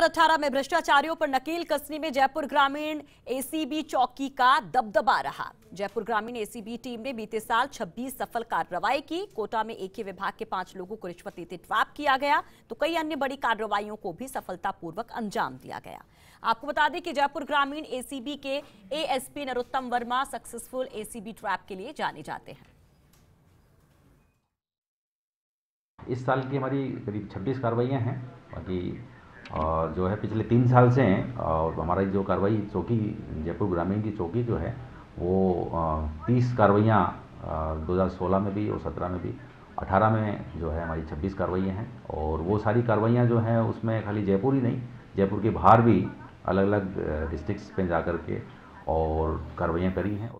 2018 में भ्रष्टाचारियों पर नकेल कसने में जयपुर ग्रामीण एसीबी चौकी का दबदबा रहा। जयपुर ग्रामीण एसीबी टीम ने बीते साल 26 सफल कार्रवाई की। कोटा में एक ही विभाग के पाँच लोगों को रिश्वत देते ट्रैप किया गया तो कई अन्य बड़ी कार्रवाइयों को भी सफलतापूर्वक अंजाम दिया गया। आपको बता दें कि जयपुर ग्रामीण एसीबी के ASP Narottam Verma successful ACB trap के लिए जाने जाते हैं। इस साल की हमारी करीब 26 कार्रवाइयाँ हैं। बाकी जो है पिछले तीन साल से हैं और हमारी जो कार्रवाई चौकी, जयपुर ग्रामीण की चौकी जो है, वो तीस कार्रवाइयाँ दो हज़ार सोलह में भी और सत्रह में भी, अठारह में जो है हमारी छब्बीस कार्रवाइयाँ हैं। और वो सारी कार्रवाइयाँ जो हैं, उसमें खाली जयपुर ही नहीं, जयपुर के बाहर भी अलग अलग डिस्ट्रिक्ट्स पे जा कर के और कार्रवाइयाँ करी हैं।